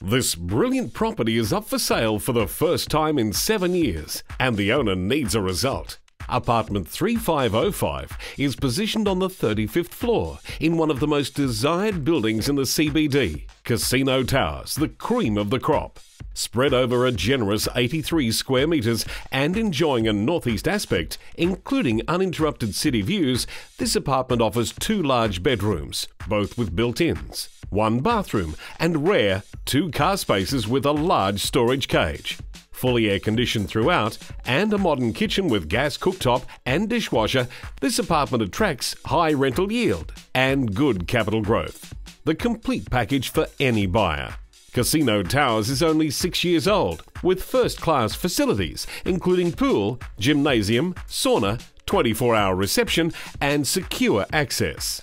This brilliant property is up for sale for the first time in seven years, and the owner needs a result. Apartment 3505 is positioned on the 35th floor in one of the most desired buildings in the CBD, Casino Towers, the cream of the crop. Spread over a generous 83 square metres and enjoying a northeast aspect, including uninterrupted city views, this apartment offers two large bedrooms, both with built ins, one bathroom, and rare two car spaces with a large storage cage. Fully air conditioned throughout, and a modern kitchen with gas cooktop and dishwasher, this apartment attracts high rental yield and good capital growth. The complete package for any buyer. Casino Towers is only six years old, with first class facilities, including pool, gymnasium, sauna, 24 hour reception, and secure access.